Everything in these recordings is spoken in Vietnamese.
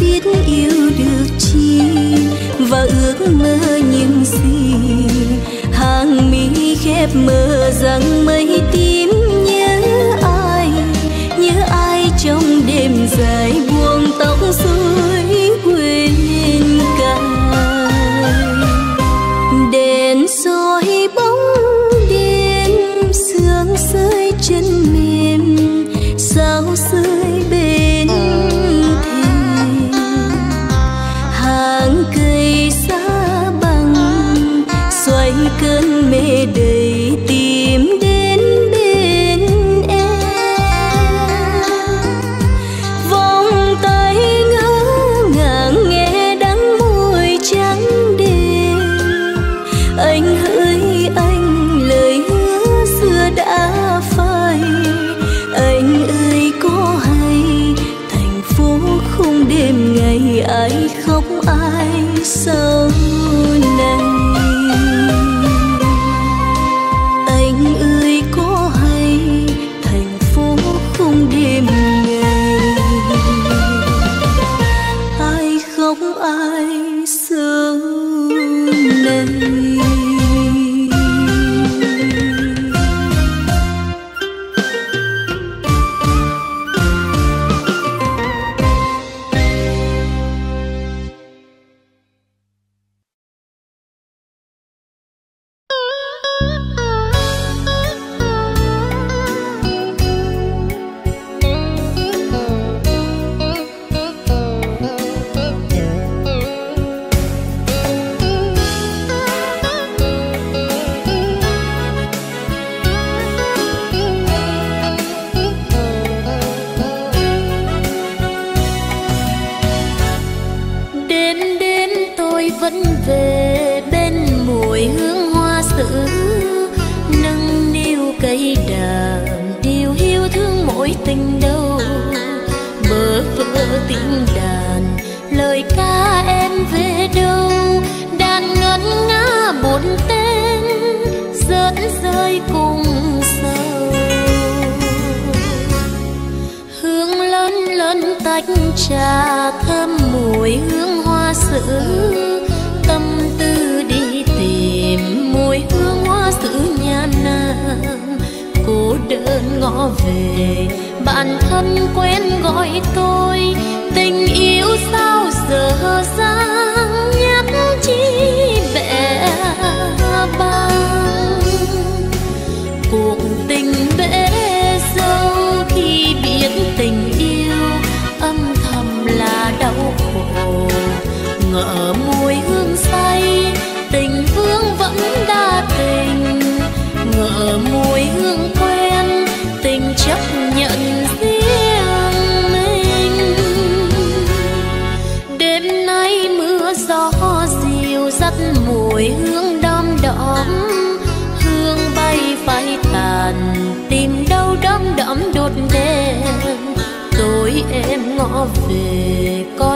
biết yêu được chi và ước mơ những gì. Hàng mi khép mơ rằng mây tím nhớ ai nhớ ai trong đêm dài buông tóc xuống. về con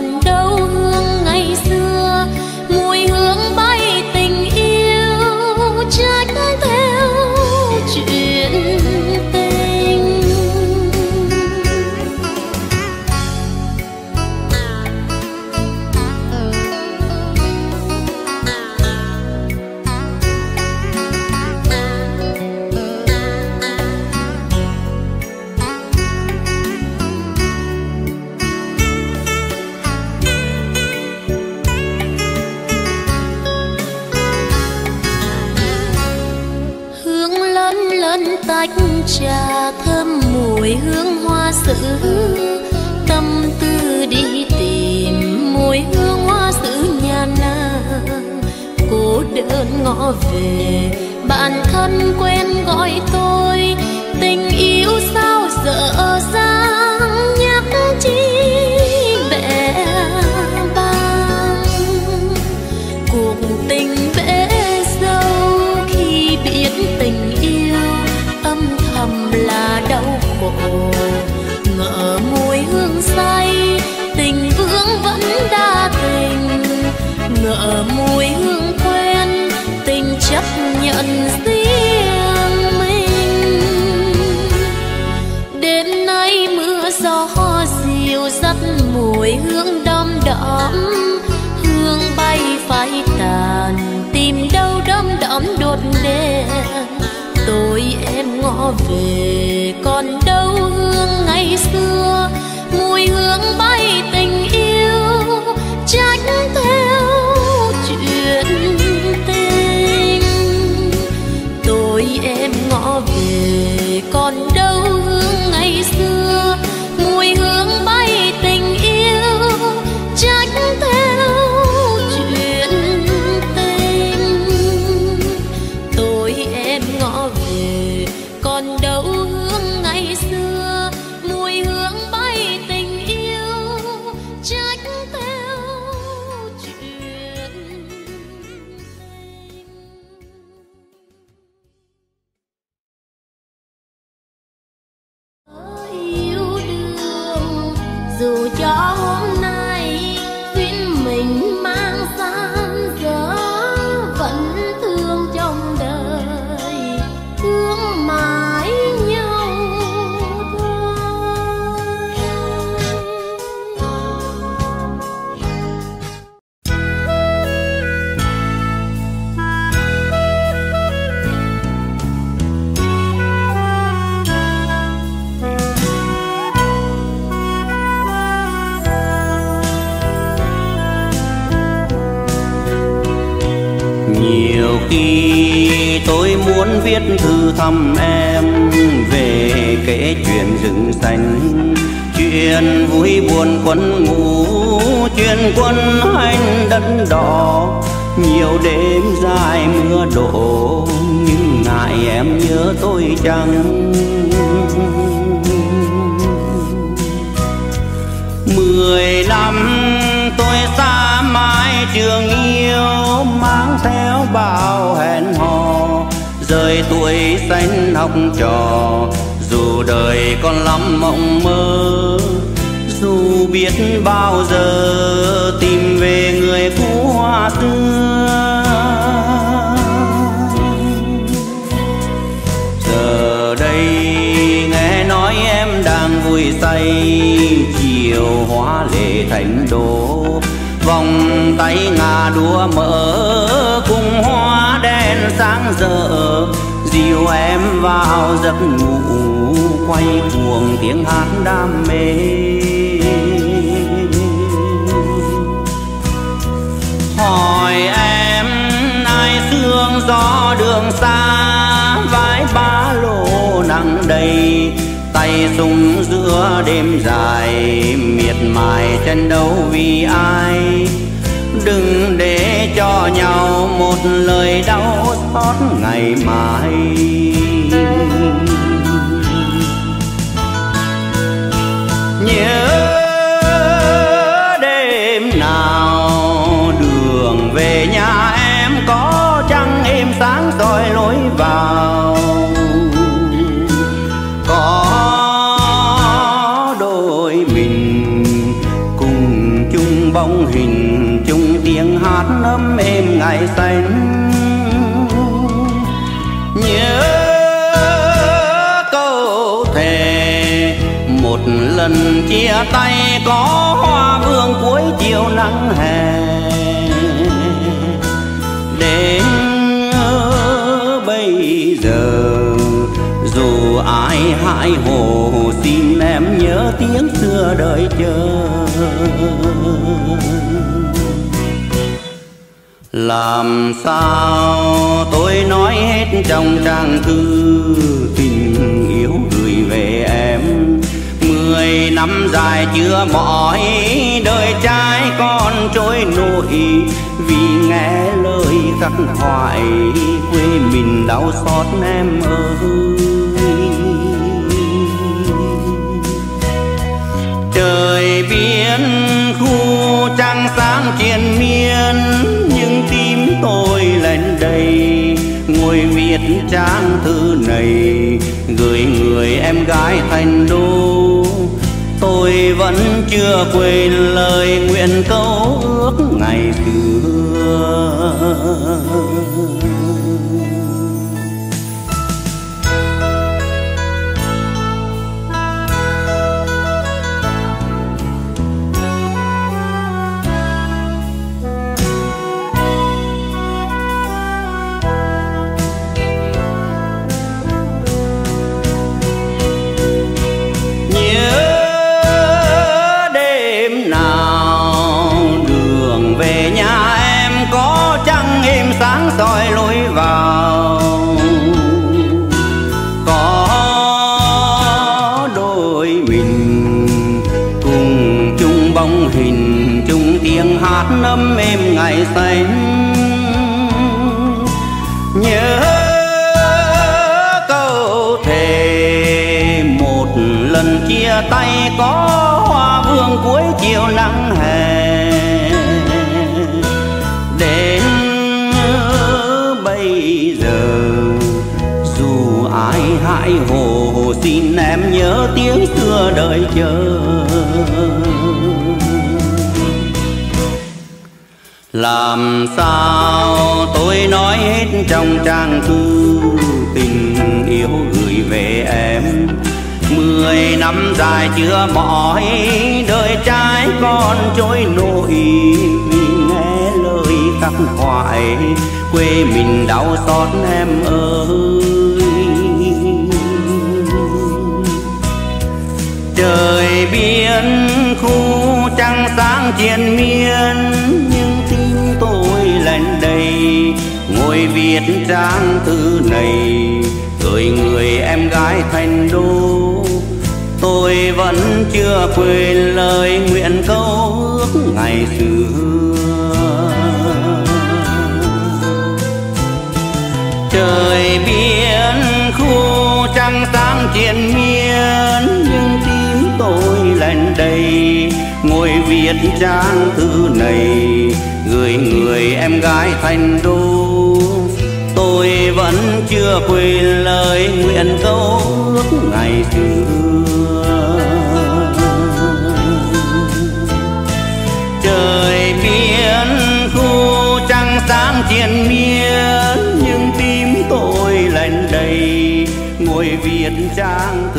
về. Bạn thân quen gọi tôi em về còn đâu hương ngày xưa. Viết thư thăm em, về kể chuyện rừng xanh. Chuyện vui buồn quân ngủ, chuyện quân hành đất đỏ. Nhiều đêm dài mưa đổ, nhưng ngại em nhớ tôi chăng? Mười năm tôi xa mãi trường yêu, mang theo bao hẹn hò rời tuổi xanh học trò. Dù đời còn lắm mộng mơ, dù biết bao giờ tìm về người cũ hoa xưa giờ đây nghe nói em đang vui say, chiều hóa lệ thành đô. Vòng tay ngà đua mở cùng hoa sáng giờ, dìu em vào giấc ngủ, quay cuồng tiếng hát đam mê. Hỏi em, ai sương gió đường xa vai ba lô nặng đầy, tay súng giữa đêm dài, miệt mài chân đấu vì ai? Đừng để cho nhau một lời đau xót ngày mai. Lại xanh nhớ câu thề, một lần chia tay có hoa vương cuối chiều nắng hè. Đến ờ, bây giờ, dù ai hại hồ, xin em nhớ tiếng xưa đợi chờ làm sao tôi nói hết trong trang thư tình yêu gửi về em? Mười năm dài chưa mỏi, đời trai con trôi nổi. Vì nghe lời khắc hoại quê mình đau xót em ơi. Trang thư này, gửi người em gái thành đô. Tôi vẫn chưa quên lời nguyện câu ước ngày xưa. Chờ làm sao tôi nói hết trong trang thư tình yêu gửi về em? Mười năm dài chưa mỏi, đời trai con trôi nổi, vì nghe lời khắc khoải, quê mình đau xót em ơi. Trời biển khu trăng sáng triền miên. Nhưng tim tôi lạnh đầy, ngồi viết trang thư này. Gửi người em gái thành đô, tôi vẫn chưa quên lời nguyện câu ước ngày xưa. Trời biển khu trăng sáng triền miên lên đây, ngồi viết trang thư này, gửi người em gái thành đô. Tôi vẫn chưa quên lời nguyện câu ước ngày xưa. Trời biển, khu trăng sáng triền miên, nhưng tim tôi lên đây, ngồi viết trang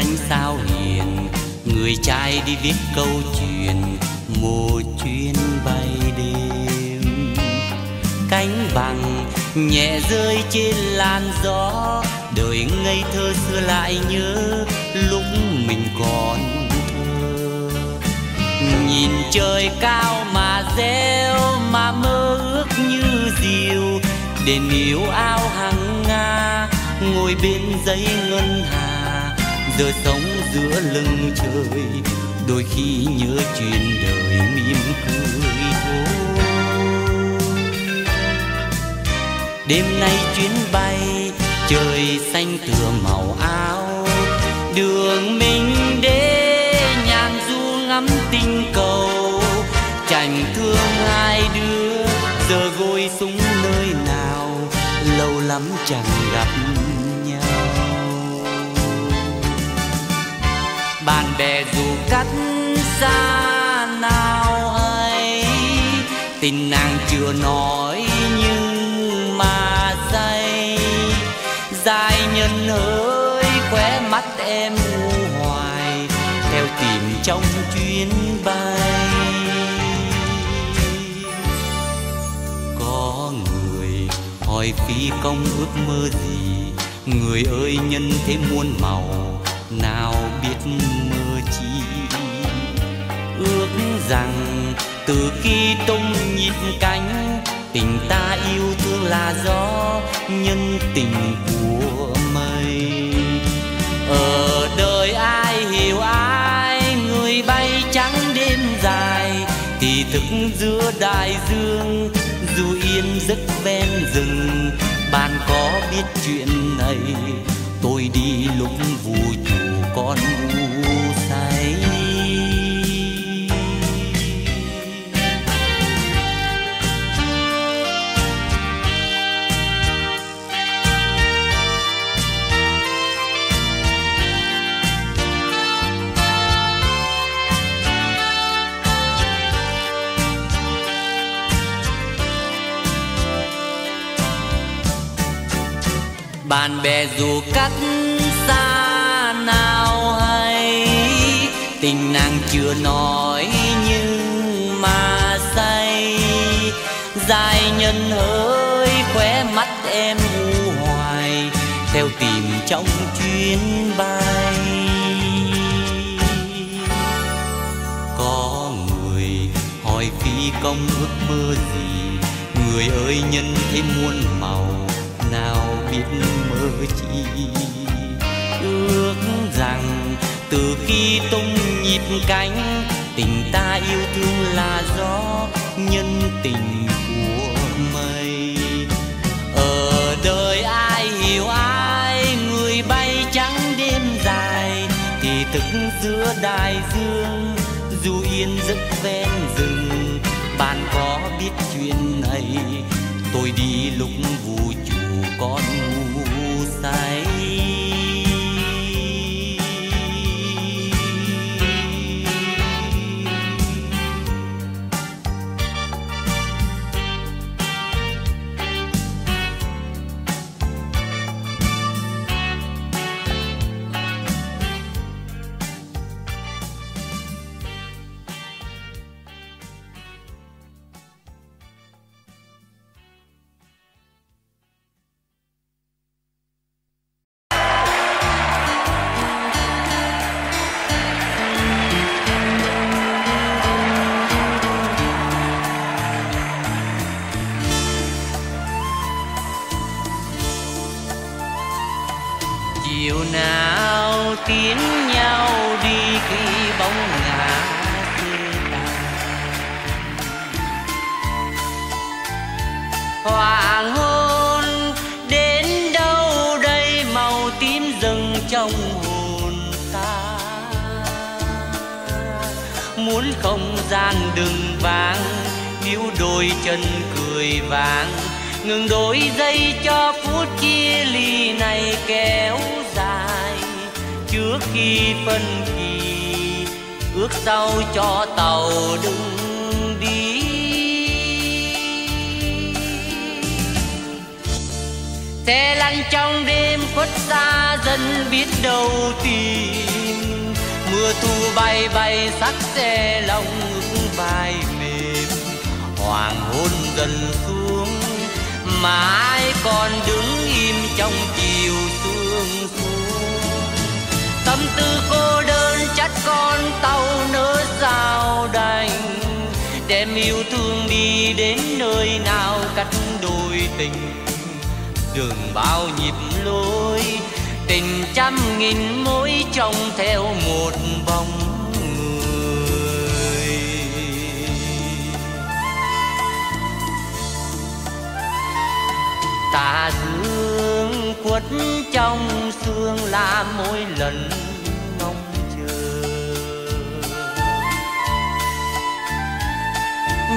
anh ánh sao hiền? Người trai đi viết câu chuyện, mùa chuyến bay đêm. Cánh bằng nhẹ rơi trên làn gió, đời ngây thơ xưa lại nhớ lúc mình còn thơ. Nhìn trời cao mà reo, mà mơ ước như diều để níu ao hàng nga, ngồi bên giấy ngân hàng giờ sống giữa lưng trời, đôi khi nhớ chuyện đời mỉm cười thôi. Đêm nay chuyến bay, trời xanh tựa màu áo, đường mình đến nhàn du ngắm tinh cầu. Chành thương hai đứa, giờ gối súng nơi nào, lâu lắm chả bè dù cách xa nào ấy, tình nàng chưa nói nhưng mà say. Dài nhân ơi, khóe mắt em u hoài, theo tìm trong chuyến bay. Có người hỏi phi công ước mơ gì, người ơi nhân thế muôn màu, nào biết rằng, từ khi tung nhịp cánh, tình ta yêu thương là do nhân tình của mây. Ở đời ai hiểu ai, người bay trắng đêm dài, thì thức giữa đại dương, dù yên giấc ven rừng. Bạn có biết chuyện này, tôi đi lúc vũ trụ còn u bạn bè dù cách xa nào hay, tình nàng chưa nói nhưng mà say. Dài nhân hỡi khóe mắt em u hoài, theo tìm trong chuyến bay. Có người hỏi phi công ước mơ gì, người ơi nhân thế muôn màu, nào biết chi ước rằng từ khi tung nhịp cánh, tình ta yêu thương là do nhân tình của mây. Ở đời ai hiểu ai, người bay trắng đêm dài, thì thức giữa đại dương, dù yên giấc ven rừng, bạn có biết chuyện này, tôi đi lúc vũ trụ con ngu nghìn mối trong theo một bóng người. Tà dương quất trong xương là mỗi lần ngóng chờ.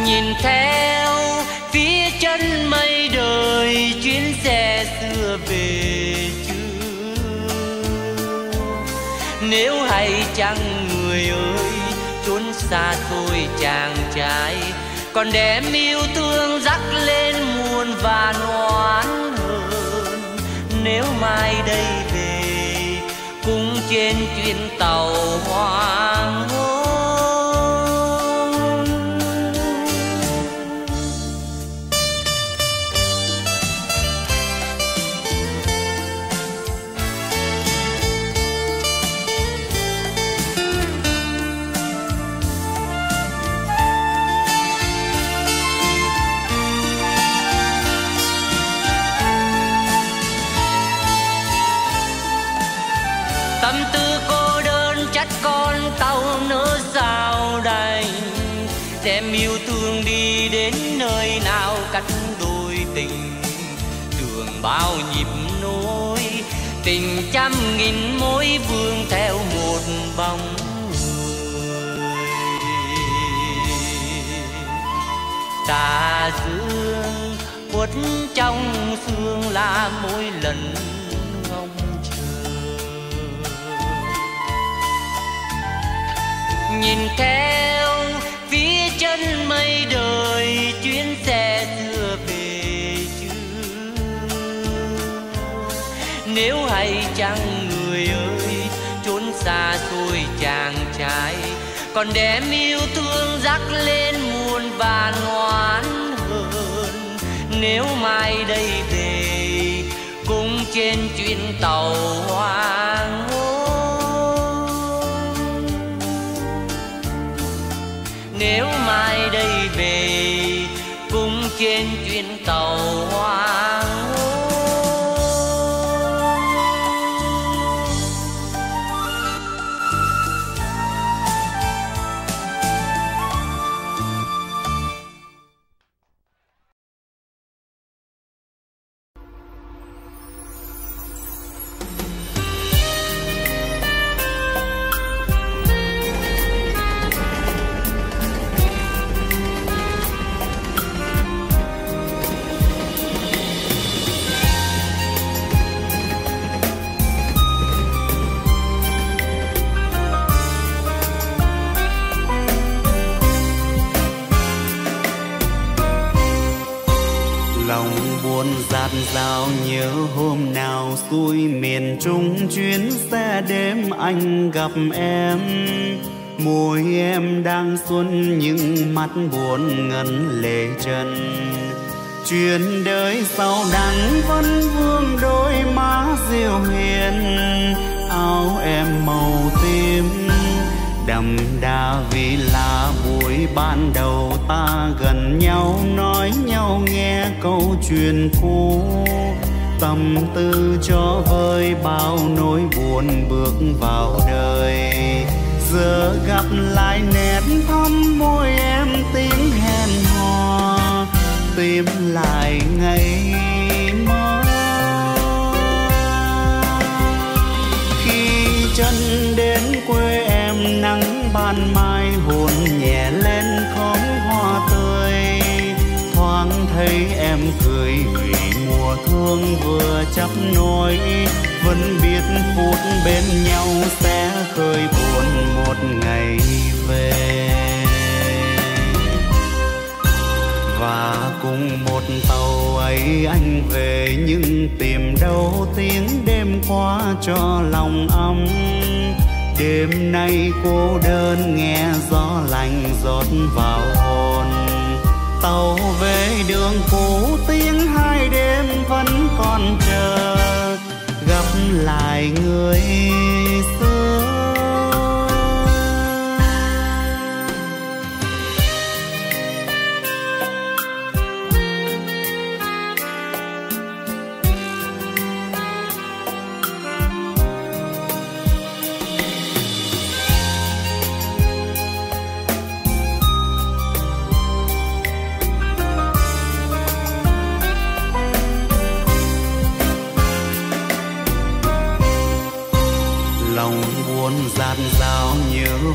Nhìn theo phía chân mây đời chuyến xe xưa về. Nếu hay chăng người ơi trốn xa tôi chàng trai. Còn đem yêu thương dắt lên muôn và oán hơn nếu mai đây về cùng trên chuyến tàu hoa. Đường bao nhịp nối. Tình trăm nghìn mối vương theo một bóng người. Tà dương khuất trong xương là mỗi lần ngóng chờ. Nhìn theo nếu hay chăng người ơi trốn xa xôi chàng trai. Còn đem yêu thương dắt lên muôn vàn oán hơn nếu mai đây về cùng trên chuyến tàu hoang nếu mai đây về cùng trên chuyến tàu em mùa em đang xuân nhưng mắt buồn ngấn lệ trần. Chuyện đời sau đắng vẫn vương đôi má diệu hiền, áo em màu tím. Đậm đà vì là buổi ban đầu ta gần nhau, nói nhau nghe câu chuyện cũ tâm tư cho vơi, bao nỗi buồn bước vào đời. Giờ gặp lại nét thắm môi em tiếng hẹn hò, tìm lại ngày mơ khi chân đến quê em, nắng ban mai, hồn nhẹ lên khóm hoa tươi. Thoáng thấy em cười vì mùa thương vừa chấp nối, vẫn biết phút bên nhau sẽ khơi buồn một ngày về. Và cùng một tàu ấy anh về, nhưng tìm đâu tiếng đêm qua cho lòng ấm. Đêm nay cô đơn nghe gió lạnh rót vào hồn tàu về đường cũ tiếng hai đêm vẫn còn chờ. Gặp lại người xưa.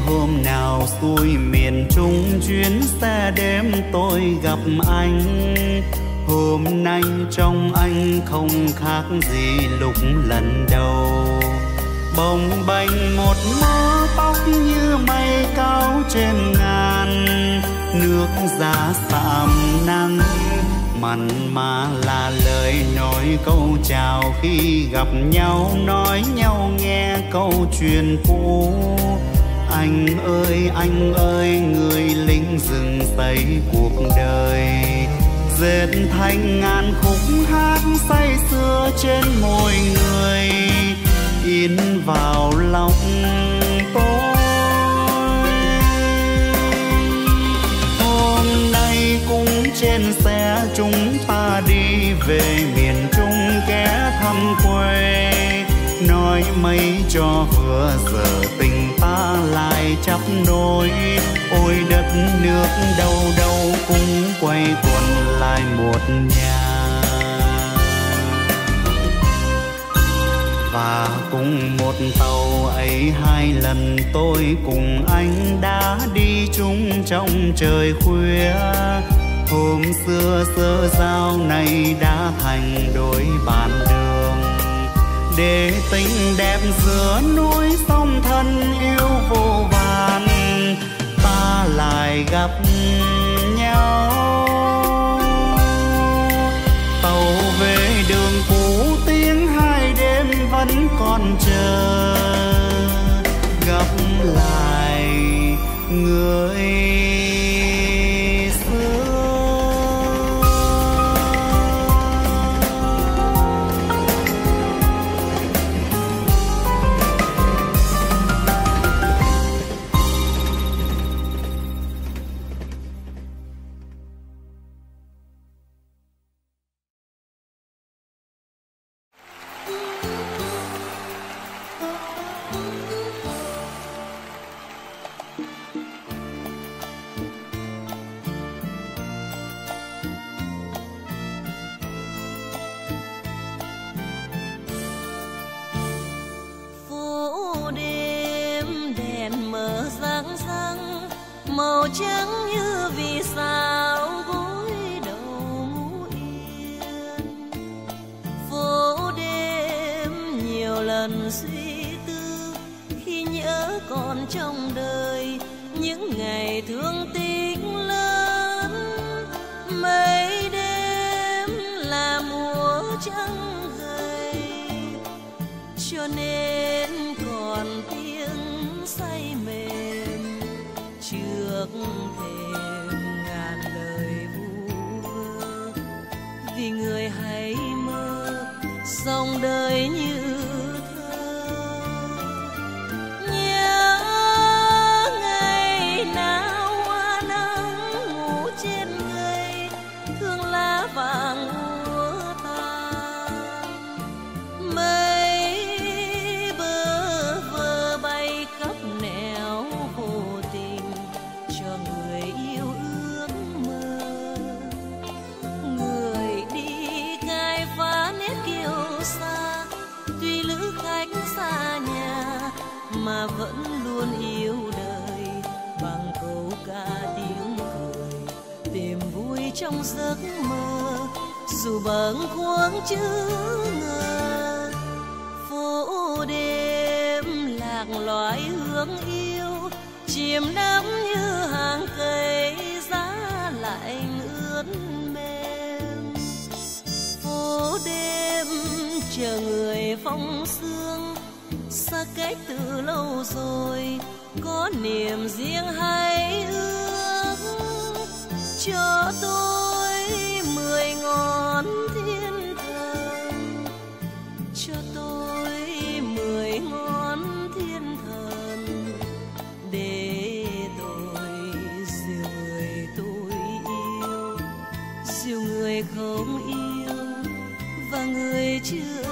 Hôm nào xuôi miền trung chuyến xe đêm tôi gặp anh. Hôm nay trong anh không khác gì lúc lần đầu. Bồng bềnh một mớ tóc như mây cao trên ngàn. Nước da sạm nắng, mặn mà là lời nói câu chào khi gặp nhau, nói nhau nghe câu chuyện cũ anh ơi anh ơi, người lính rừng xây cuộc đời. Dệt thành ngàn khúc hát say sưa trên môi người. In vào lòng tôi. Hôm nay cũng trên xe chúng ta đi về miền trung ghé thăm quê. Nói mấy cho vừa giờ ta lại chắp nối. Ôi đất nước đâu đâu cũng quay quần lại một nhà. Và cùng một tàu ấy hai lần tôi cùng anh đã đi chung trong trời khuya. Hôm xưa sơ giao này đã thành đôi bạn đời để tình đẹp giữa núi sông thân yêu vô vàn. Ta lại gặp nhau. Tàu về đường cũ tiếng hai đêm vẫn còn chờ. Gặp lại người không yêu và người chưa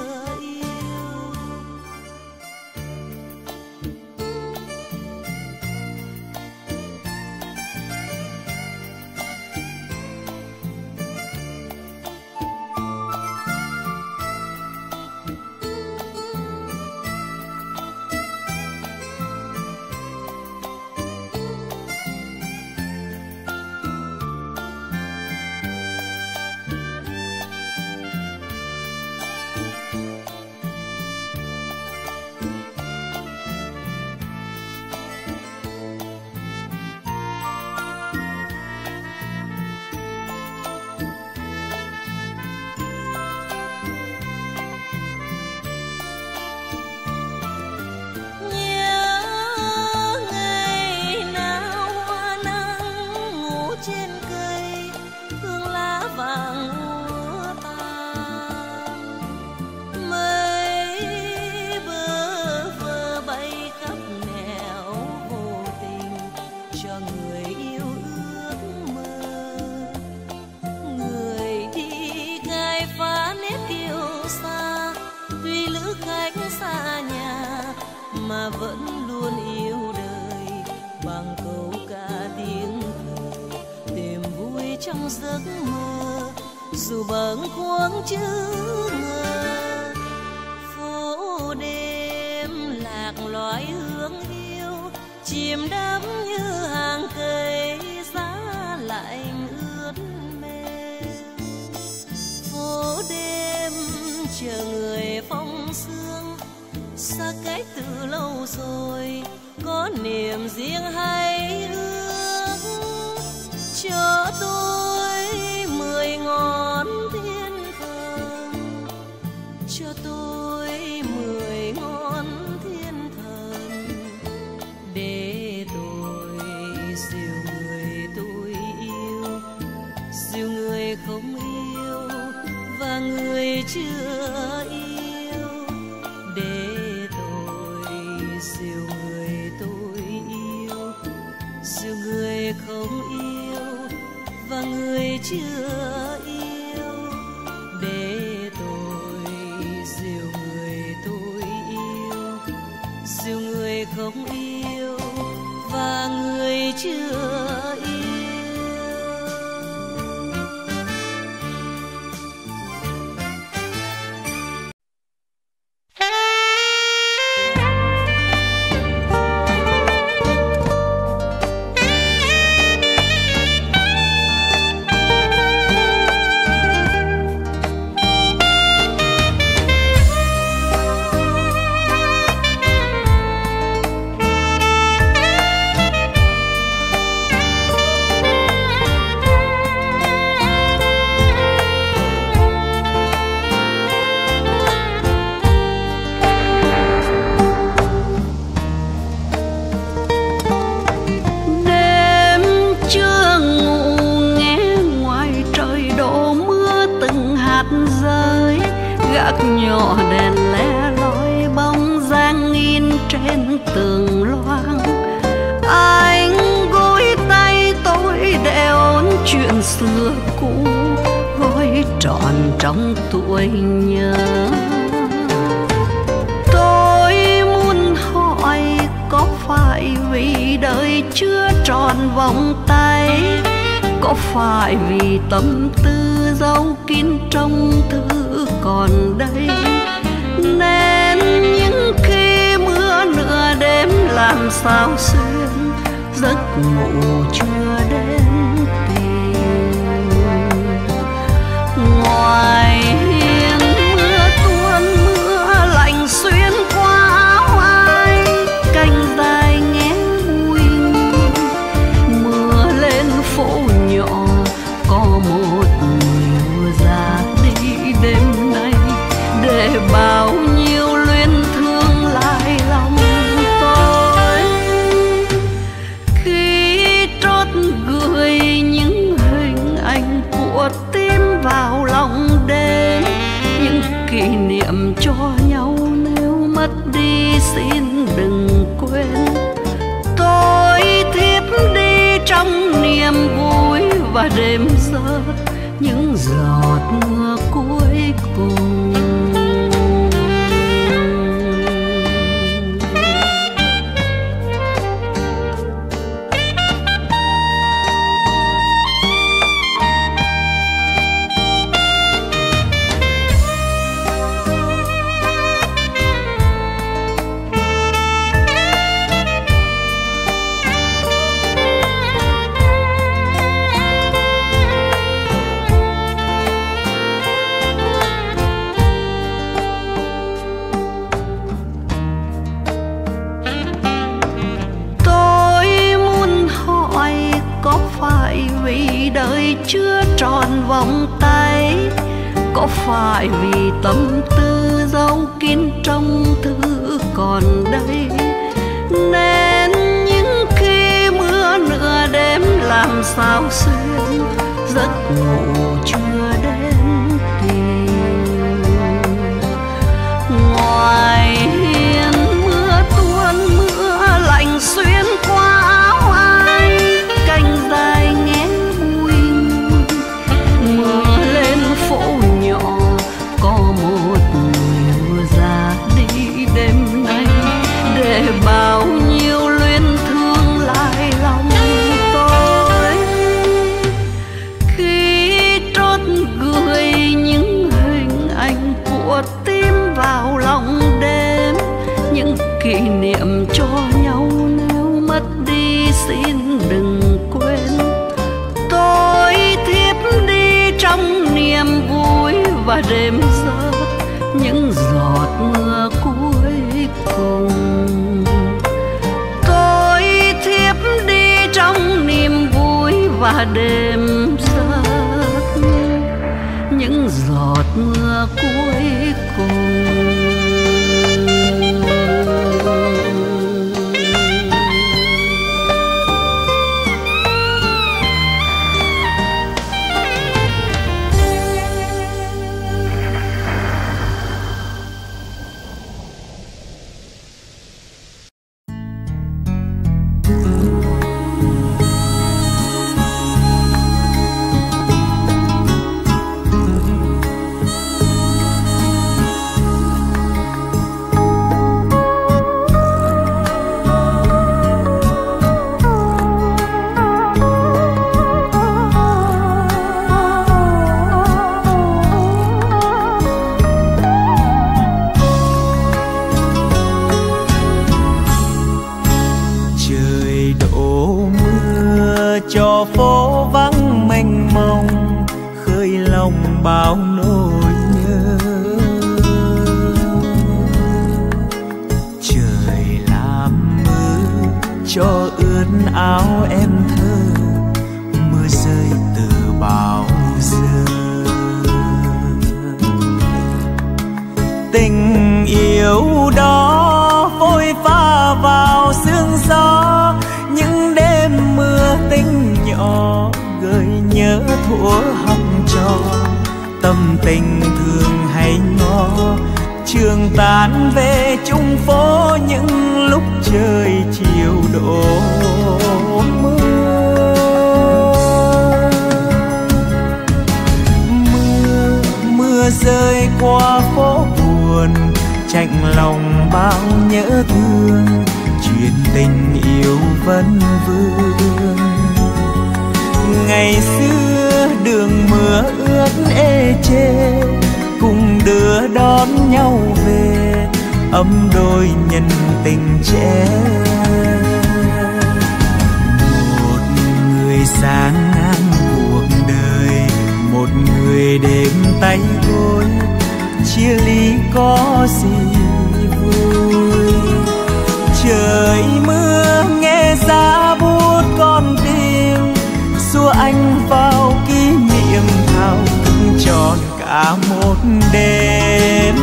một đêm.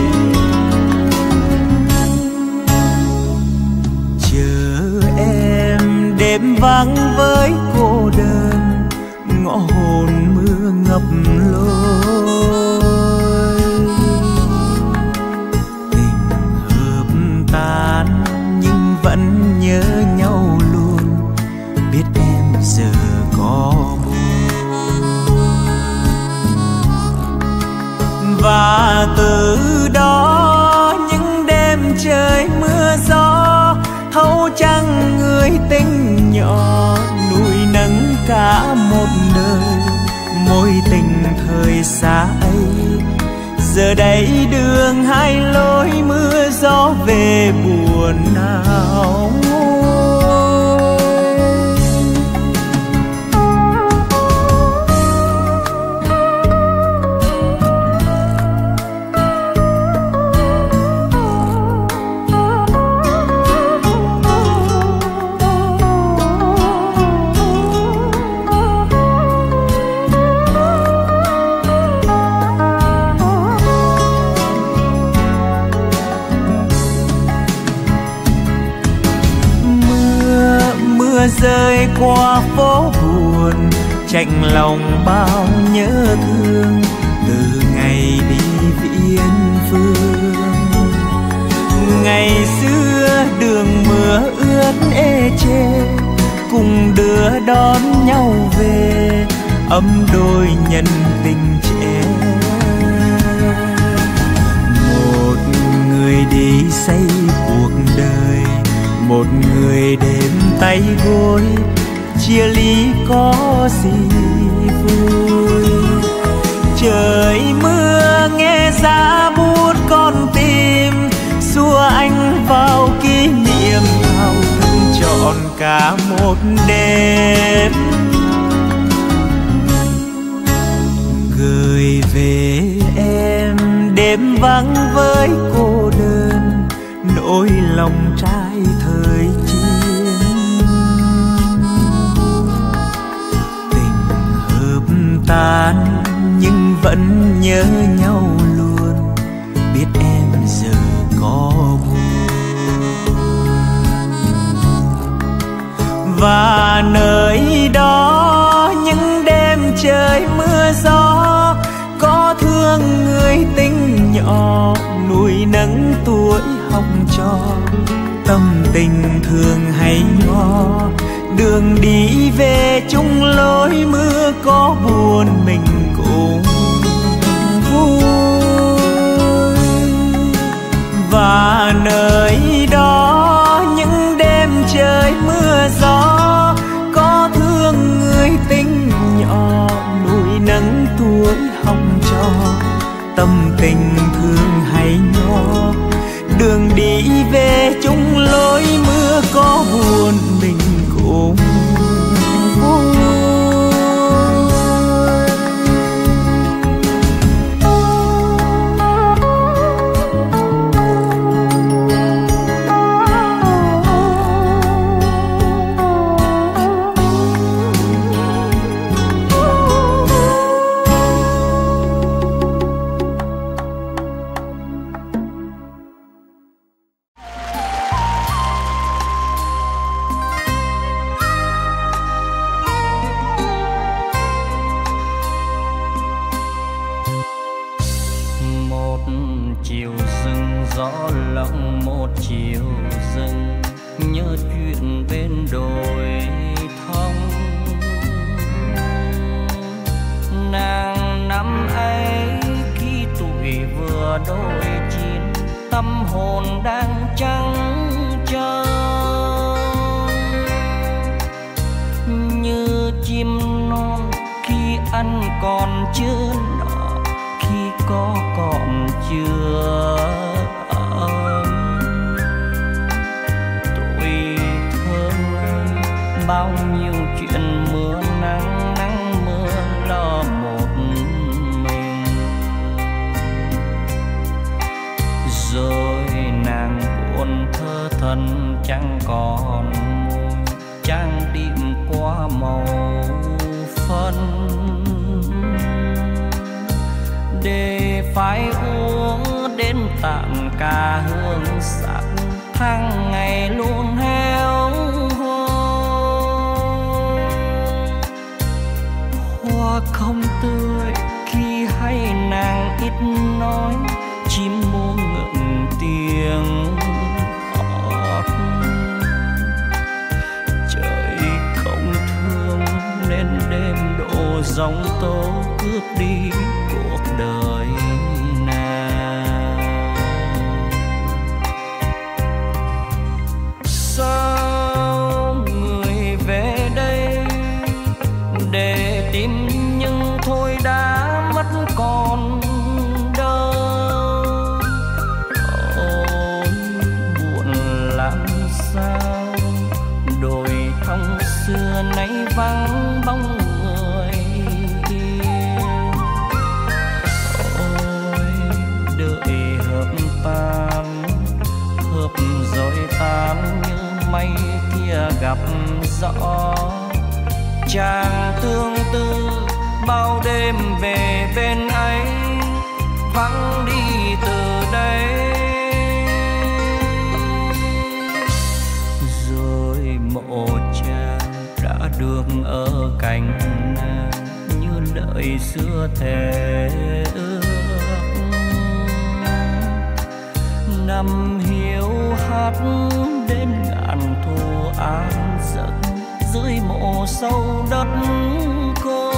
Chờ em đêm vắng với cô đơn ngõ hồn mưa ngập lối. xa ấy. Giờ đây đường hai lối mưa gió về buồn. chạnh lòng bao nhớ thương từ ngày đi viễn phương. Ngày xưa đường mưa ướt ê chê, cùng đưa đón nhau về, ấm đôi nhân tình trẻ. Một người đi xây cuộc đời, một người đêm tay gối chia ly có gì vui? Trời mưa nghe giá bút con tim xua anh vào kỷ niệm hào hứng trọn cả một đêm. Gửi về em đêm vắng với cô đơn, nỗi lòng vẫn nhớ nhau luôn. Biết em giờ có buồn. Và nơi đó những đêm trời mưa gió, có thương người tình nhỏ, nuôi nấng tuổi học trò. Tâm tình thường hay ngó đường đi về chung lối mưa có buồn. Nơi đó, những đêm trời mưa gió, có thương người tình nhỏ nuôi nắng tuổi hồng trò tâm tình vắng đi từ đây. Rồi mộ cha đã được ở cạnh nàng như lời xưa thề ước. Năm hiếu hát đến ngàn thu an giấc dưới mộ sâu đất cô.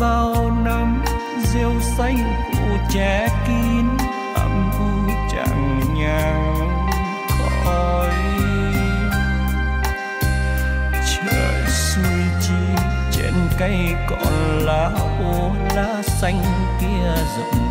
bao năm, rêu xanh cụ che kín, âm u chẳng nhang khói. Trời xuôi chi, trên cây còn lá ô lá xanh kia rộng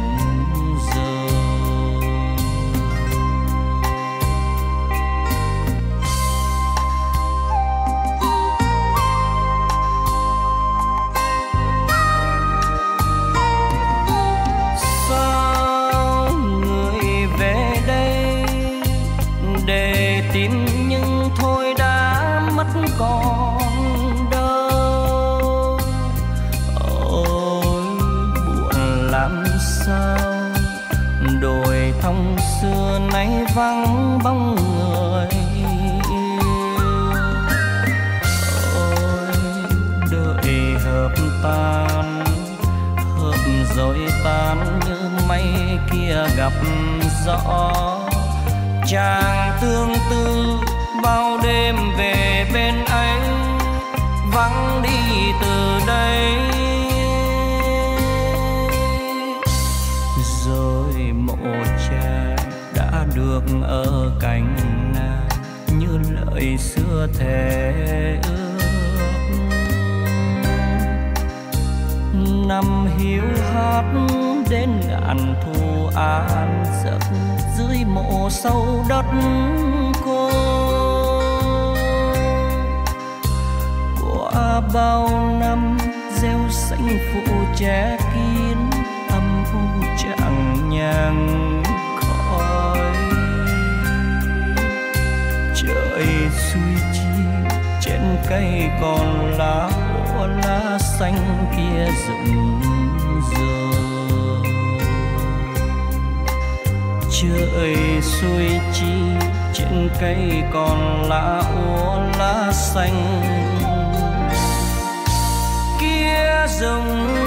vắng bóng người. Ôi đợi hợp tan hợp rồi tan như mây kia gặp rõ, chàng tương tư bao đêm về bên anh vắng đi từ đây. Được ở cạnh nàng như lời xưa thề ước năm hiu hắt đến ngàn thu an giấc dưới mộ sâu đất cô qua bao năm gieo xanh phụ che kín âm u chẳng nhàng. Cây còn lá úa lá xanh kia rụng giờ, trời xuôi chi trên cây còn lá úa lá xanh. Kia rụng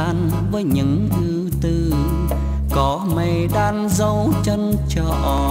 gian với những ưu tư. Có mây đan dấu chân trọn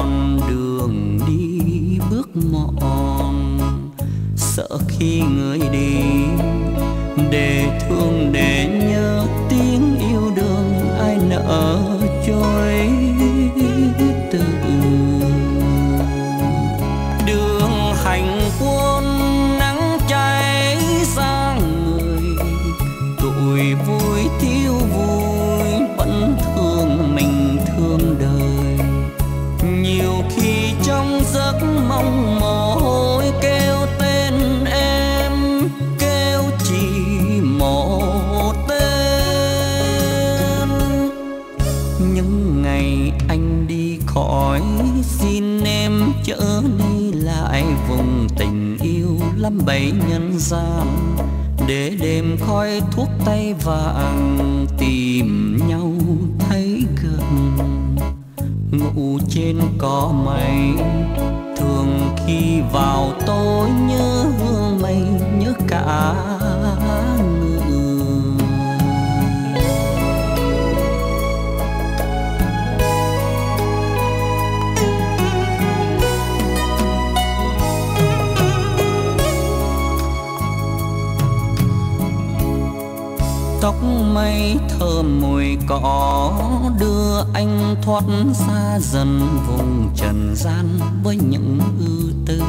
gian với những ưu tư.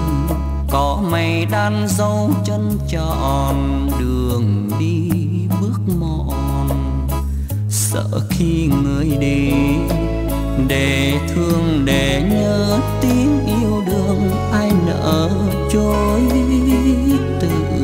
Có mày đan dâu chân tròn, đường đi bước mòn. Sợ khi người đi, để thương, để nhớ tiếng yêu đương ai nỡ chối từ.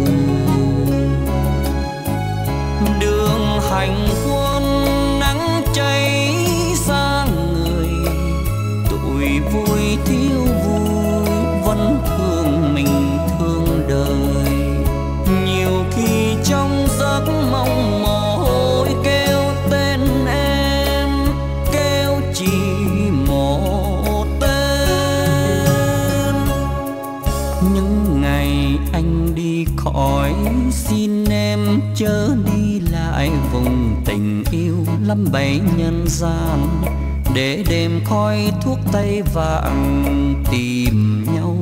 lăm bảy nhân gian. Để đêm khói thuốc tây vàng, tìm nhau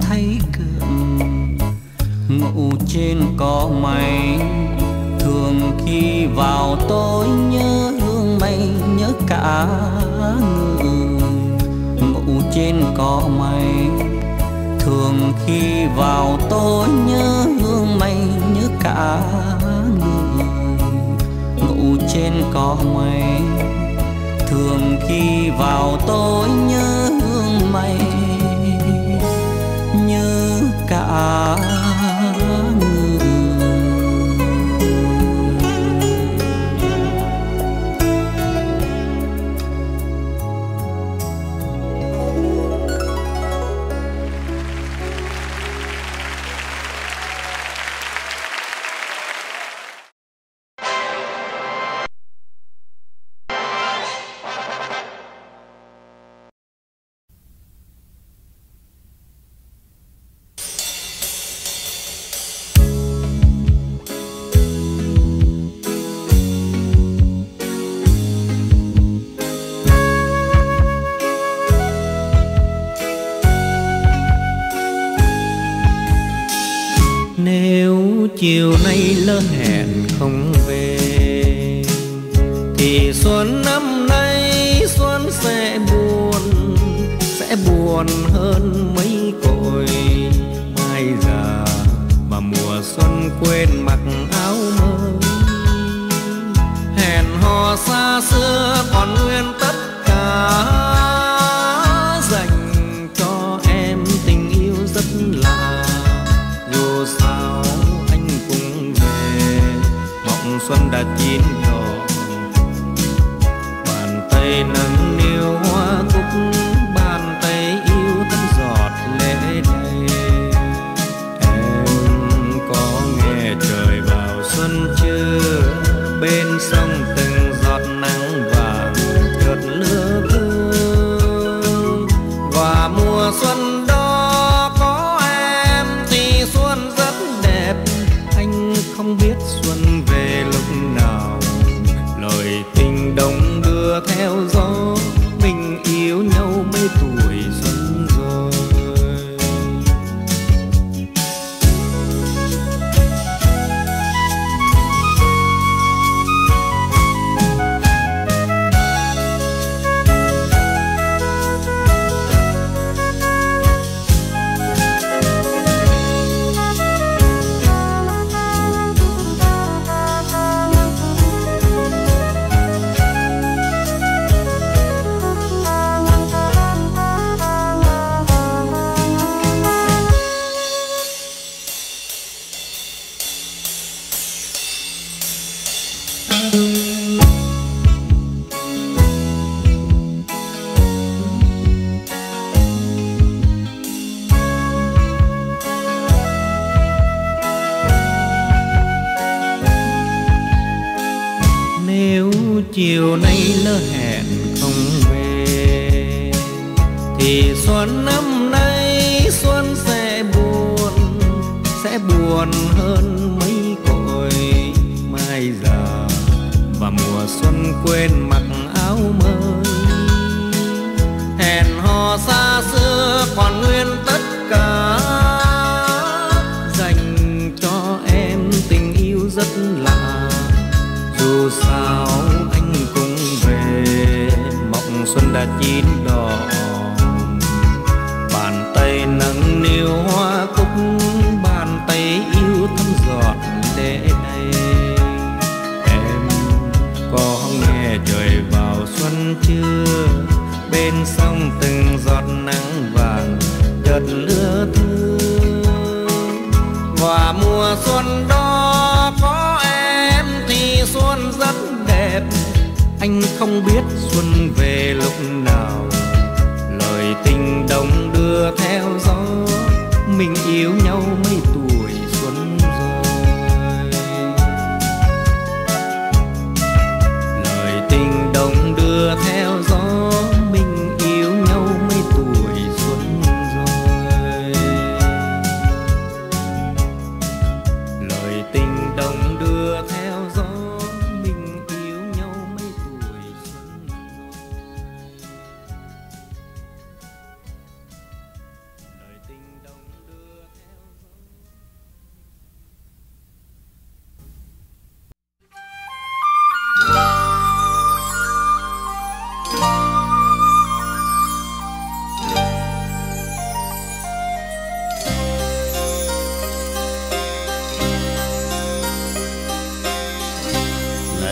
thấy gần. Ngủ trên cỏ mây, thường khi vào tối nhớ hương mây, nhớ cả người. Ngủ trên cỏ mây, thường khi vào tối nhớ hương mây, nhớ cả trên cỏ mây thường khi vào tối nhớ hương mây như cả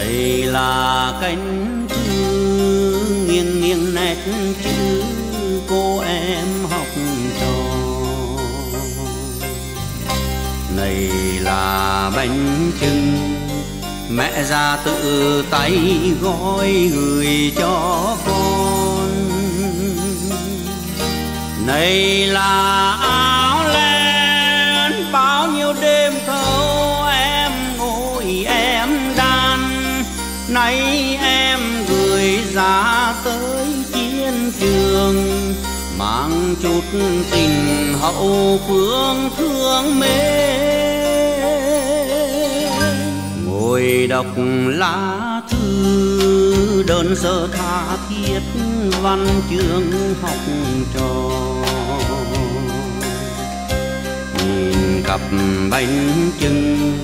đây là cánh thư nghiêng nghiêng nét chữ cô em học trò. Này là bánh trưng, mẹ ra tự tay gói gửi cho con. Này là ai ra tới chiến trường, mang chút tình hậu phương thương mê. Ngồi đọc lá thư đơn sơ tha thiết văn chương học trò. Nhìn cặp bánh trưng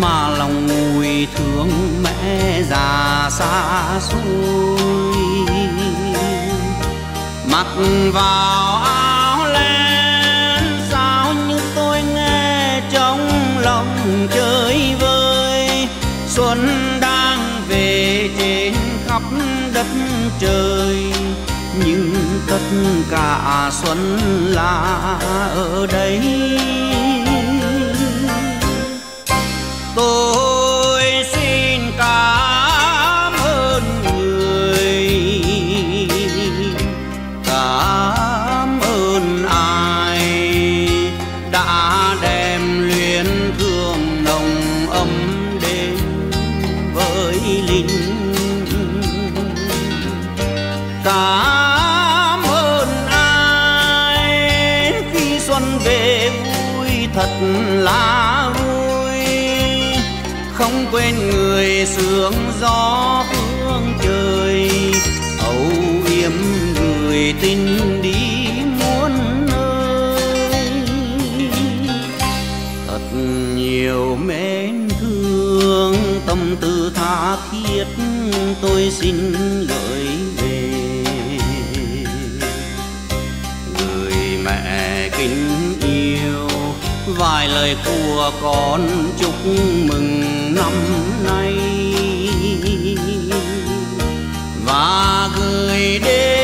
mà lòng ngùi thương mẹ già xa xôi. Mặc vào áo len, sao như tôi nghe trong lòng chơi vơi. Xuân đang về trên khắp đất trời, nhưng tất cả xuân là ở đây. oh. gió phương trời, âu yếm người tình đi muôn nơi. Thật nhiều mến thương tâm tư tha thiết tôi xin gửi về. Người mẹ kính yêu, vài lời của con chúc mừng again.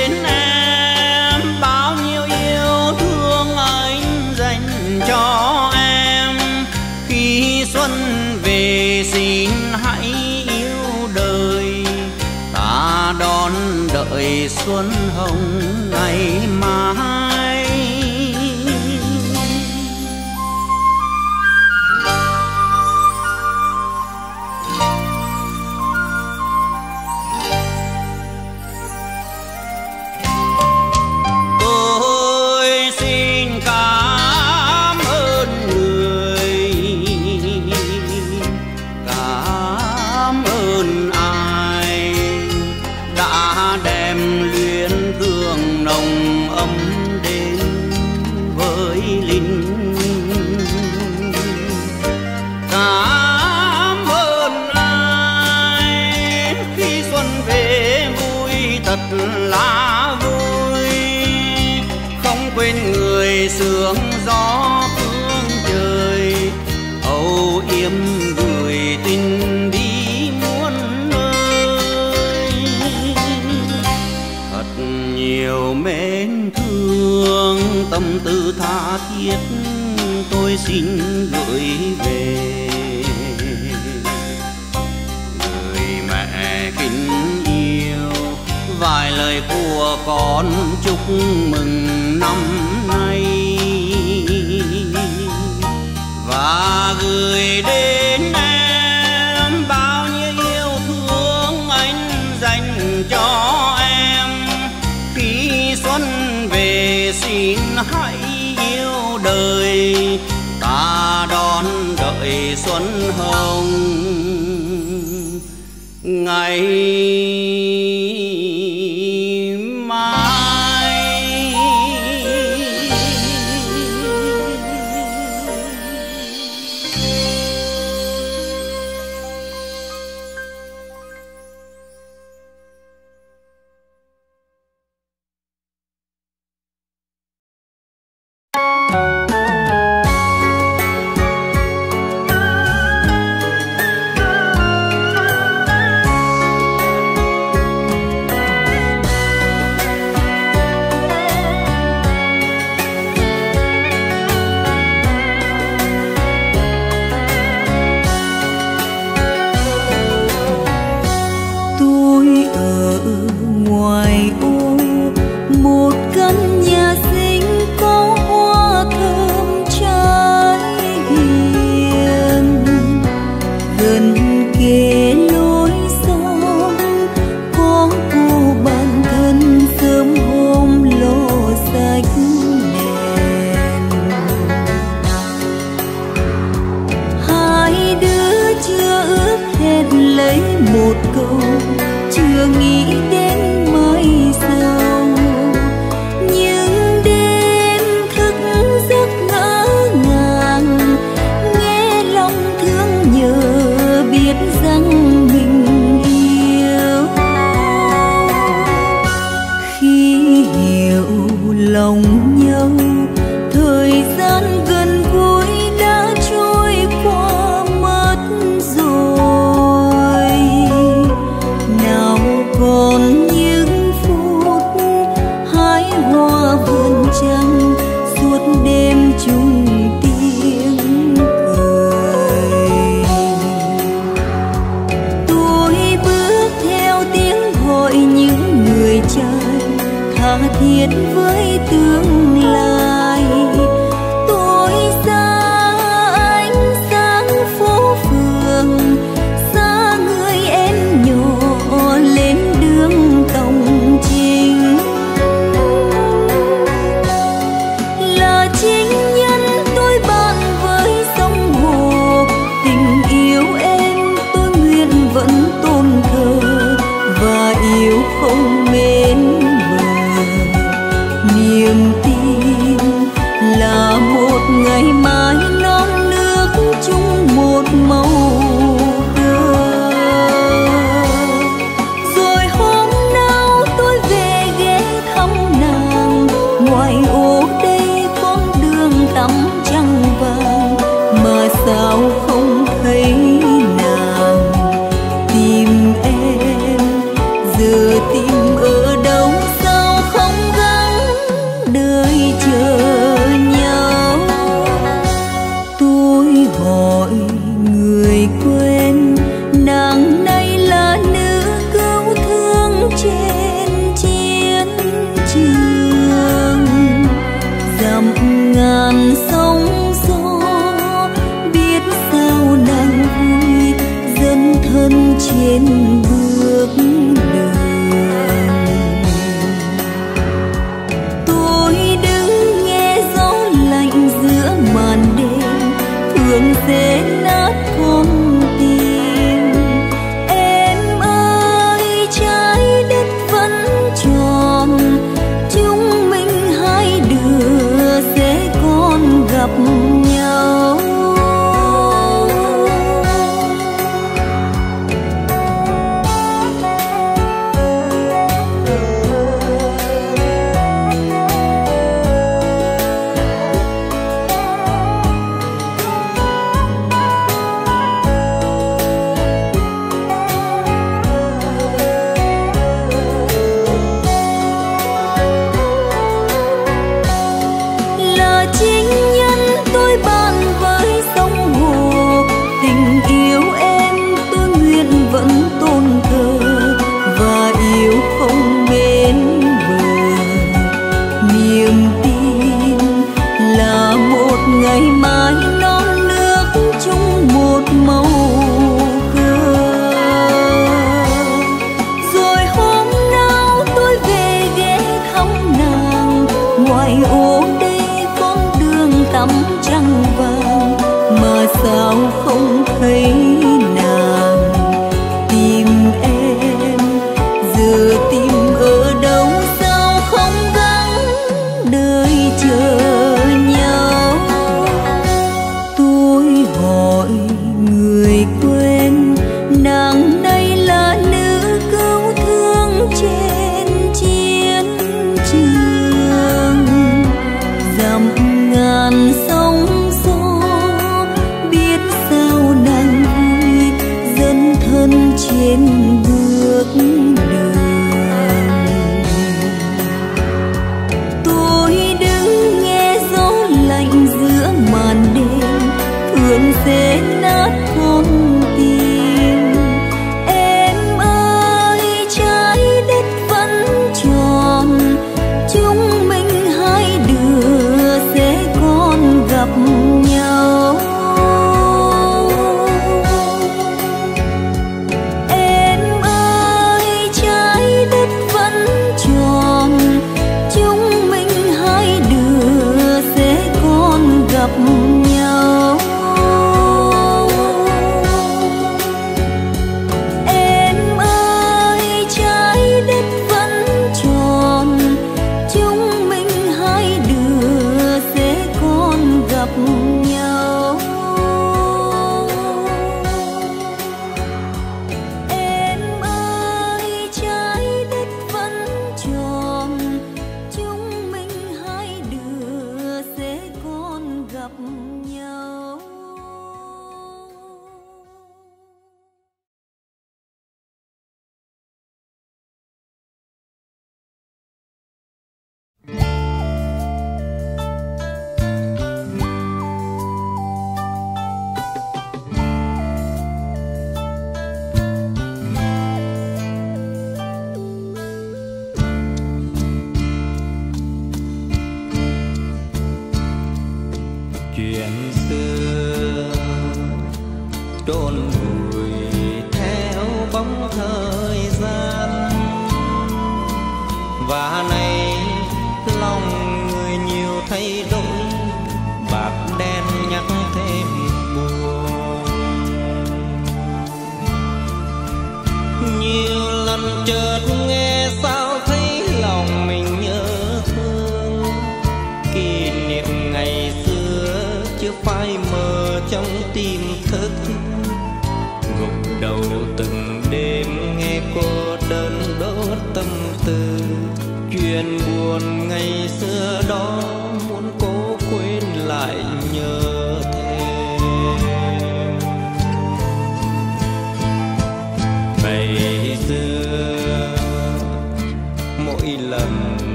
xin gửi về. Người mẹ kính yêu, vài lời của con chúc mừng năm nay. Và gửi đến hồng. Ngày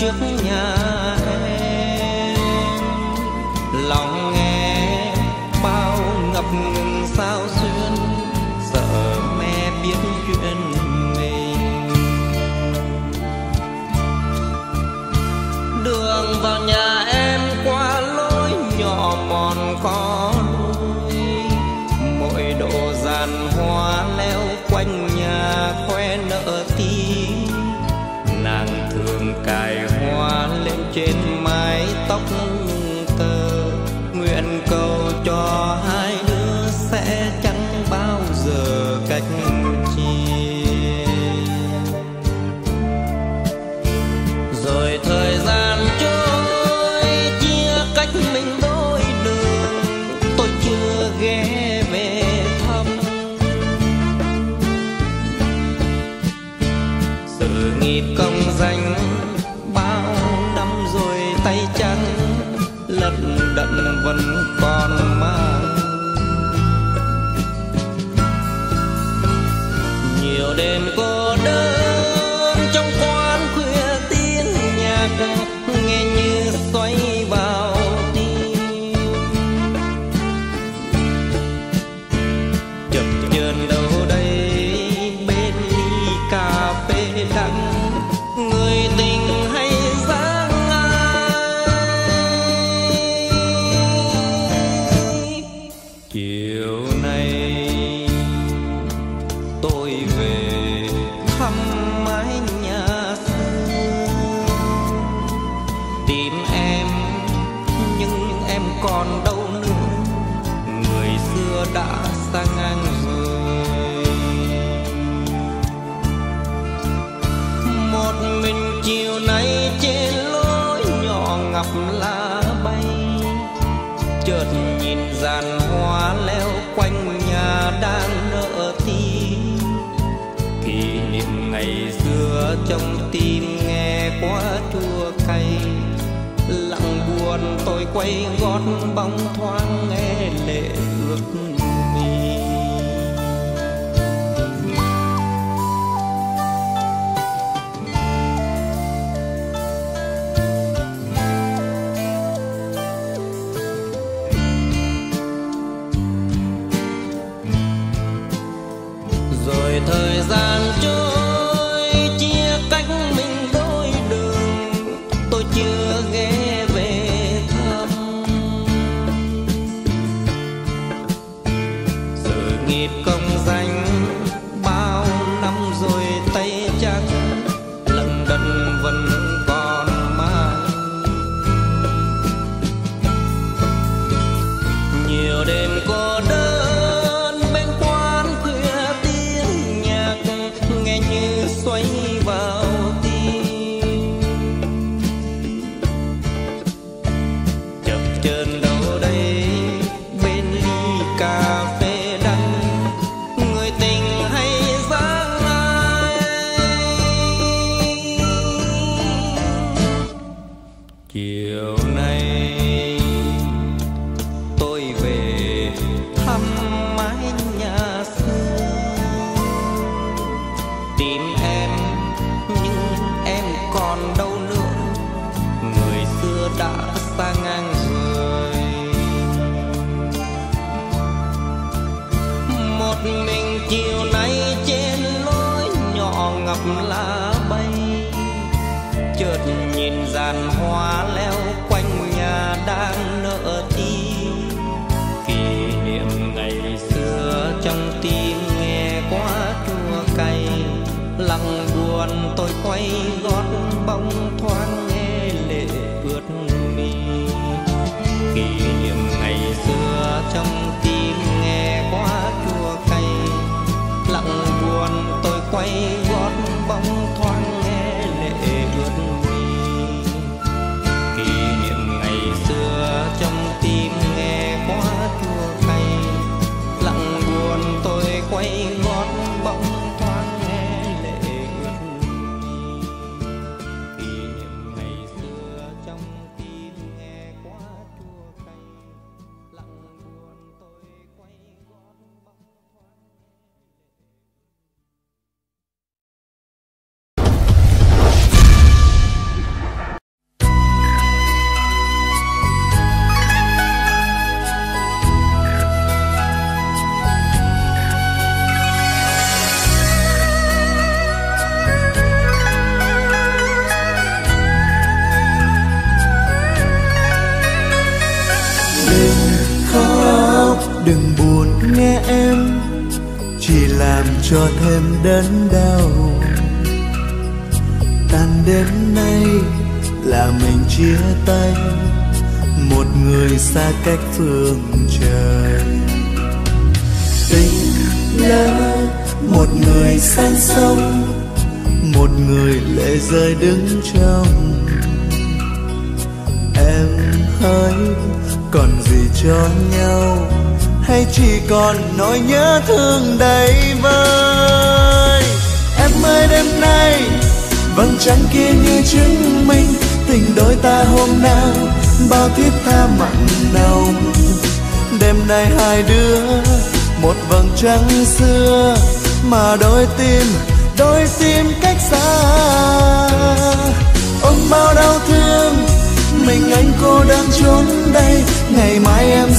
trên mái tóc tơ buồn tôi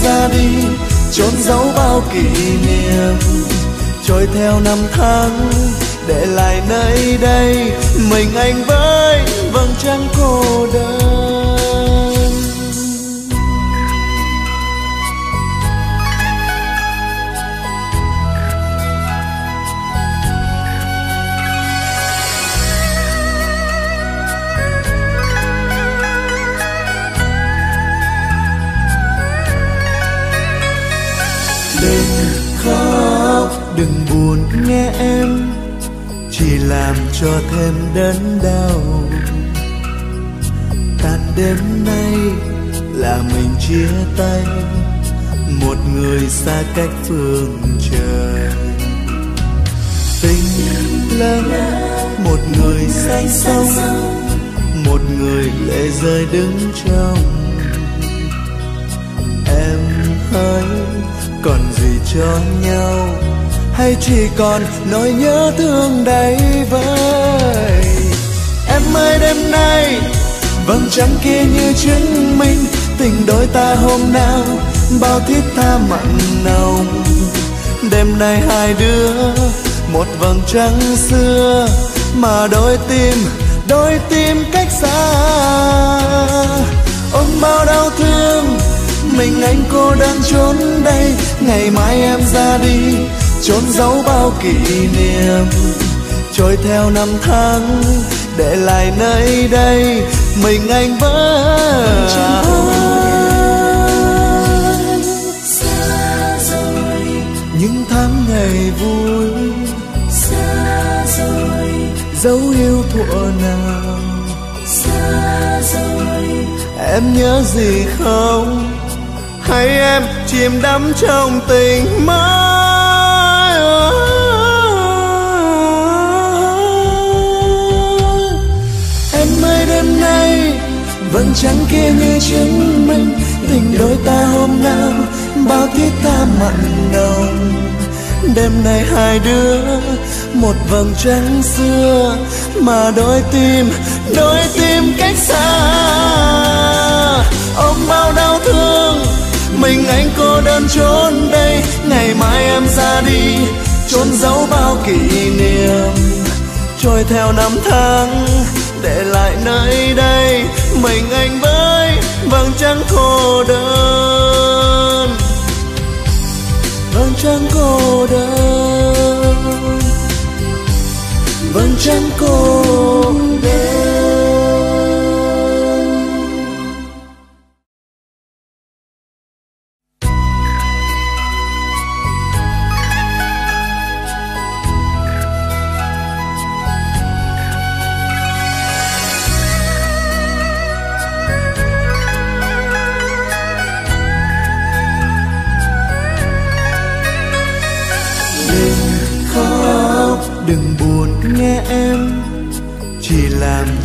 ra đi trốn giấu bao kỷ niệm. Trôi theo năm tháng, để lại nơi đây, mình anh với vầng trăng cô đơn. Nghe em chỉ làm cho thêm đớn đau. Tan đêm nay là mình chia tay, một người xa cách phương trời. Tình lắm một người say sông, một người lệ rơi đứng trong. Em ơi, còn gì cho nhau? Hay chỉ còn nỗi nhớ thương đầy vơi? Em ơi, đêm nay, vầng trăng kia như chứng minh tình đôi ta hôm nào bao thiết tha mặn nồng. Đêm nay hai đứa, một vầng trăng xưa, mà đôi tim đôi tim cách xa. Ôm bao đau thương, mình anh cô đơn trốn đây, ngày mai em ra đi trốn giấu bao kỷ niệm. Trôi theo năm tháng để lại nơi đây mình anh vẫn những tháng ngày vui. Xa rồi dấu yêu thuở nào. Xa rồi em nhớ gì không? Hay em chìm đắm trong tình mơ vầng trăng kia như chứng minh. Tình đôi ta hôm nào, bao thiết ta mặn nồng. Đêm nay hai đứa, một vầng trăng xưa, mà đôi tim đôi tim cách xa. Ôm bao đau thương, mình anh cô đơn trốn đây. Ngày mai em ra đi trốn giấu bao kỷ niệm. Trôi theo năm tháng để lại nơi đây, mình anh với, vầng trăng cô đơn. Vầng trăng cô đơn. Vầng trăng cô đơn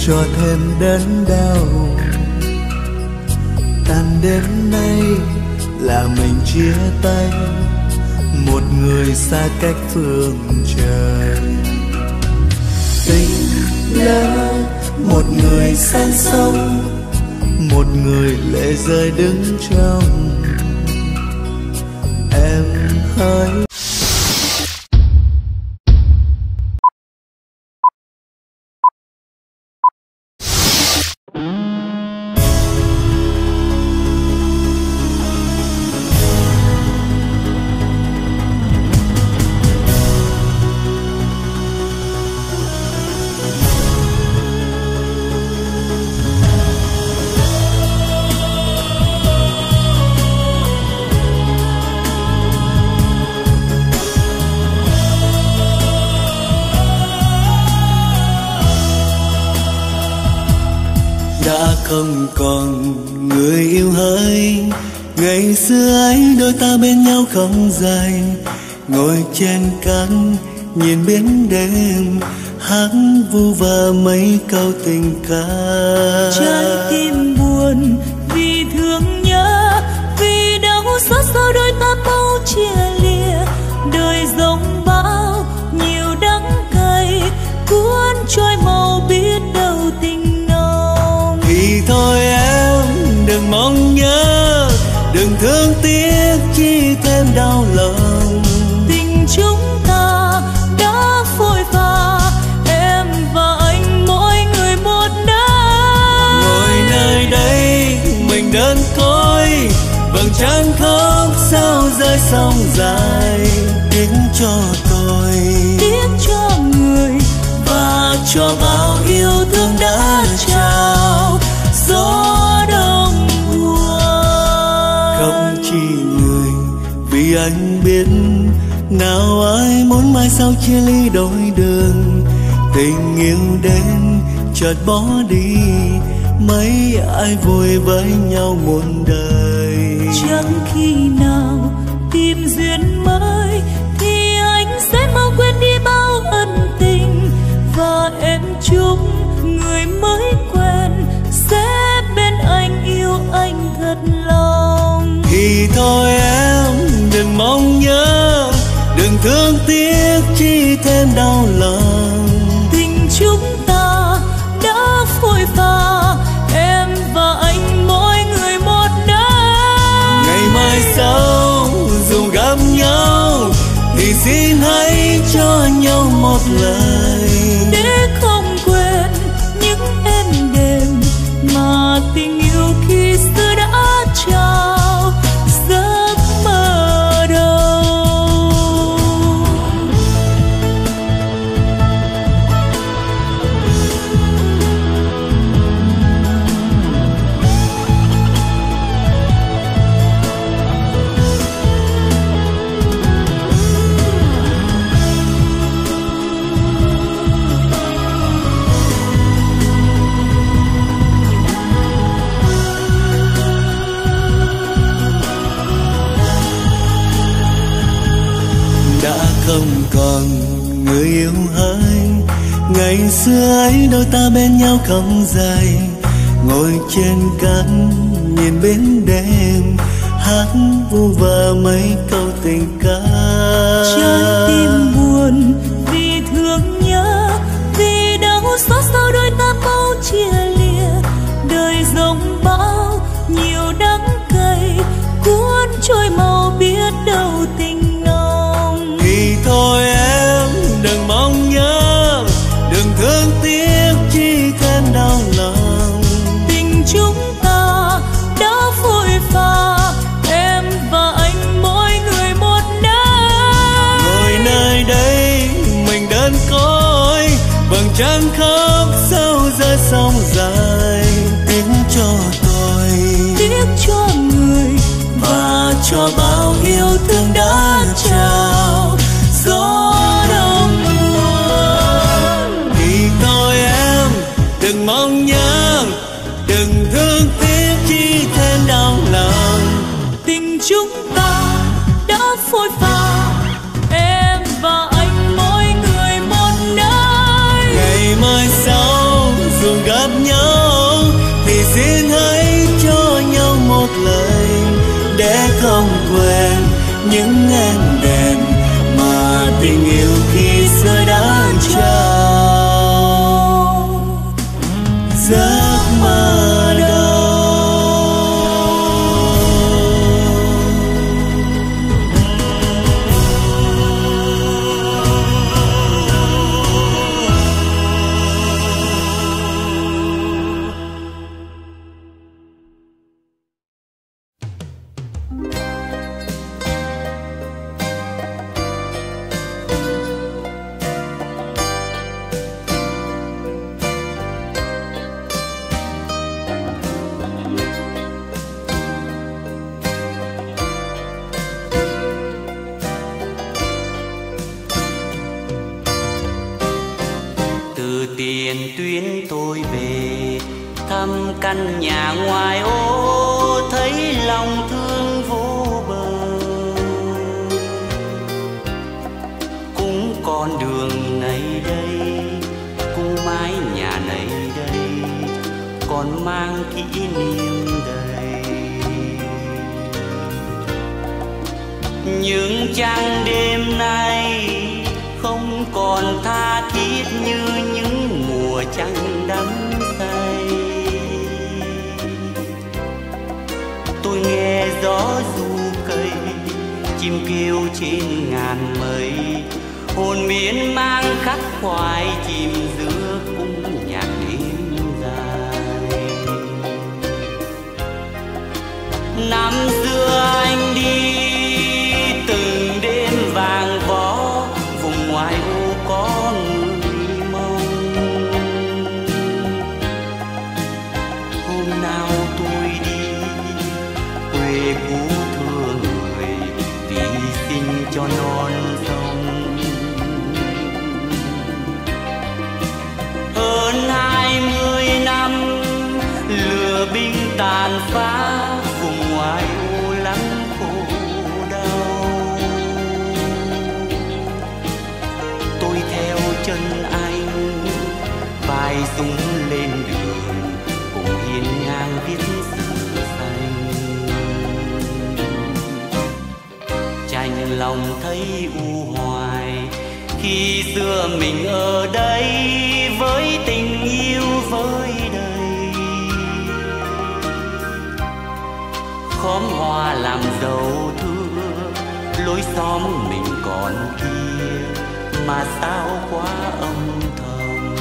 cho thêm đớn đau. Tan đêm nay là mình chia tay, một người xa cách phương trời. Tình lỡ một người sang sông, một người lệ rơi đứng trong. Em hỡi bóng dài ngồi trên cát nhìn biển đêm hát vu và mấy câu tình ca. Trái tim buồn vì thương nhớ vì đau xót xa đôi ta bao chia lìa. Đời giống bão nhiều đắng cay cuốn trôi màu biết đâu tình nồng. Thì thôi em đừng mong nhớ đừng thương tiếc đau lòng. Tình chúng ta đã phôi pha em và anh mỗi người một nơi. Ngồi nơi đây mình đơn côi vầng trăng khóc sao rơi sông dài. Tiếng cho tôi. Tiếc cho người và cho bao yêu thương đã trao. Gió vì anh biết nào ai muốn mai sau chia ly đôi đường. Tình yêu đến chợt bỏ đi mấy ai vui với nhau muôn đời. Chẳng khi nào tìm duyên mới thì anh sẽ mau quên đi bao ân tình. Và em chúc người mới quen sẽ bên anh yêu anh thật lòng. Thì thôi em mong nhớ đừng thương tiếc chi thêm đau lòng. Tình chúng ta đã phôi pha em và anh mỗi người một nơi. Ngày mai sau dù gặp nhau thì xin hãy cho nhau một lời xưa ấy đôi ta bên nhau không dài ngồi trên cát nhìn bến đêm, hát vu vơ mấy câu tình ca. cho bao yêu thương đã quên những em đèn mà tình yêu kia. chăng đêm nay không còn tha thiết như những mùa trăng đắng say. Tôi nghe gió du cây chim kêu trên ngàn mây, hồn miên mang khắc khoải chim mình ở đây với tình yêu với đời khóm hoa làm giàu thương lối xóm mình còn kia, mà sao quá âm thầm.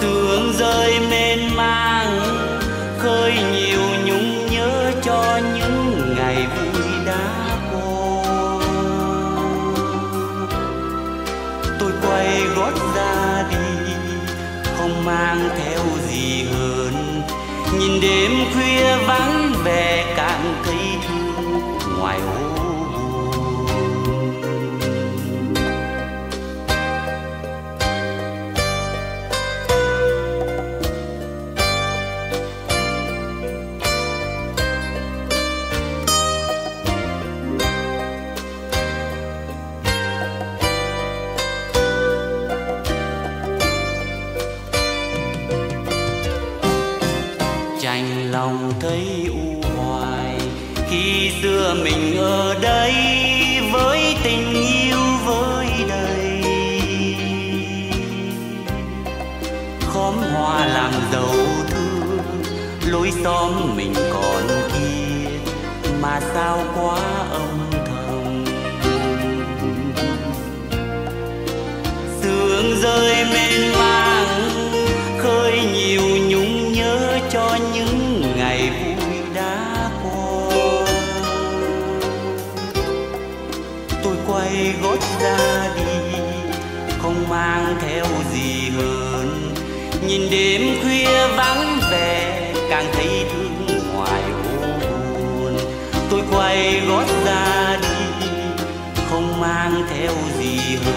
Sương rơi mênh mang, khơi nhiều nhung nhớ cho những gót ra đi, không mang theo gì hơn. Nhìn đêm khuya vắng về càng thấy thương ngoài ô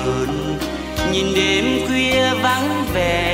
vườn nhìn đêm khuya vắng vẻ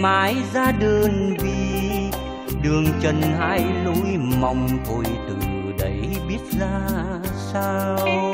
mai ra đơn vị. Đường chân hai lối mong thôi từ đây biết ra sao.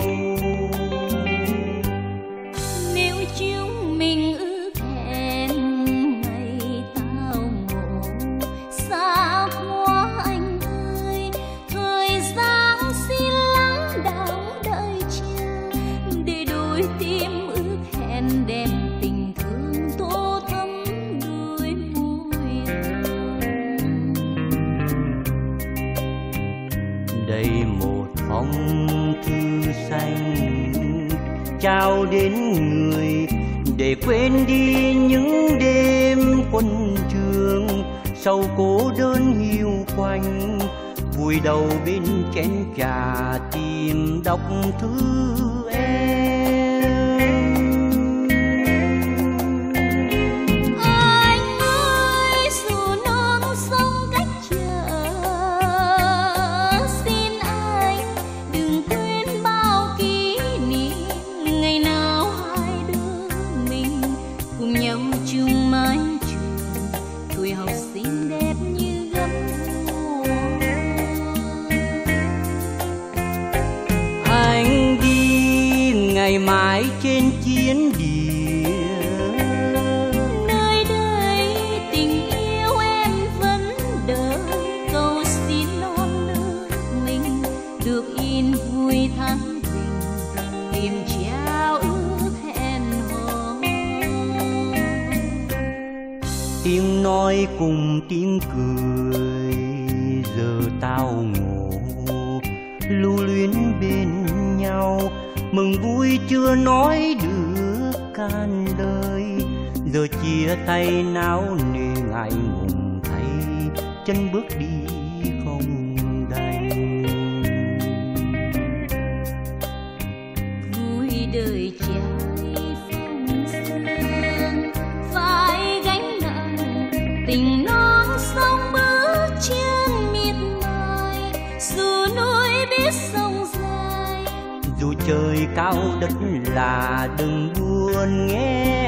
ngày mai trên chiến địa nơi đây tình yêu em vẫn đợi. Cầu xin non nước mình được in vui thắng tình tìm trao ước hẹn hò. Tiếng nói cùng tiếng cười mừng vui chưa nói được can lời giờ chia tay náo nề ngại ngùng thay chân bước đi trời cao đất là đừng buồn nghe.